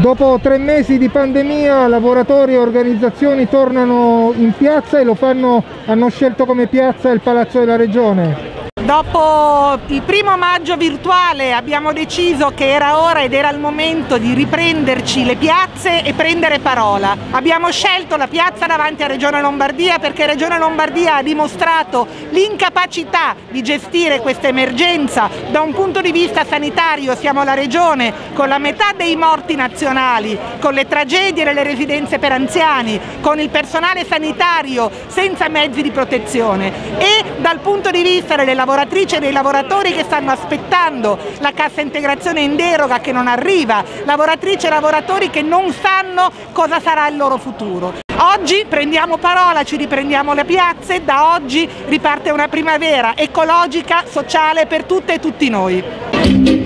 Dopo tre mesi di pandemia lavoratori e organizzazioni tornano in piazza e lo fanno, hanno scelto come piazza il Palazzo della Regione. Dopo il primo maggio virtuale abbiamo deciso che era ora ed era il momento di riprenderci le piazze e prendere parola. Abbiamo scelto la piazza davanti a Regione Lombardia perché Regione Lombardia ha dimostrato l'incapacità di gestire questa emergenza. Da un punto di vista sanitario siamo la regione con la metà dei morti nazionali, con le tragedie nelle residenze per anziani, con il personale sanitario senza mezzi di protezione e dal punto di vista delle lavoratrici lavoratrici e dei lavoratori che stanno aspettando la cassa integrazione in deroga che non arriva, lavoratrici e lavoratori che non sanno cosa sarà il loro futuro. Oggi prendiamo parola, ci riprendiamo le piazze, da oggi riparte una primavera ecologica, sociale per tutte e tutti noi.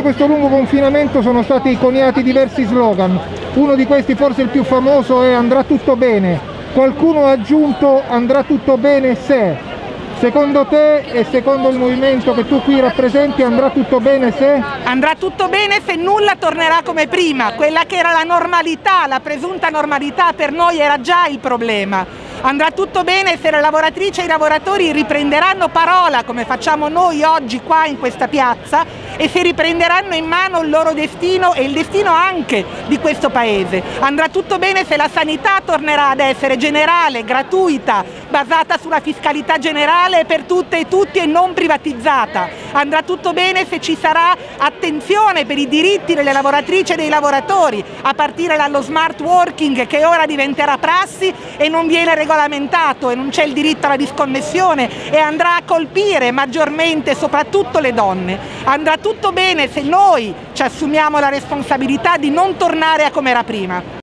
Durante questo lungo confinamento sono stati coniati diversi slogan, uno di questi forse il più famoso è andrà tutto bene, qualcuno ha aggiunto andrà tutto bene se, secondo te e secondo il movimento che tu qui rappresenti andrà tutto bene se? Andrà tutto bene se nulla tornerà come prima, quella che era la normalità, la presunta normalità per noi era già il problema. Andrà tutto bene se le lavoratrici e i lavoratori riprenderanno parola come facciamo noi oggi qua in questa piazza e si riprenderanno in mano il loro destino e il destino anche di questo Paese. Andrà tutto bene se la sanità tornerà ad essere generale, gratuita, basata sulla fiscalità generale per tutte e tutti e non privatizzata. Andrà tutto bene se ci sarà attenzione per i diritti delle lavoratrici e dei lavoratori, a partire dallo smart working che ora diventerà prassi e non viene regolamentato e non c'è il diritto alla disconnessione e andrà a colpire maggiormente soprattutto le donne. Andrà tutto bene se noi ci assumiamo la responsabilità di non tornare a come era prima.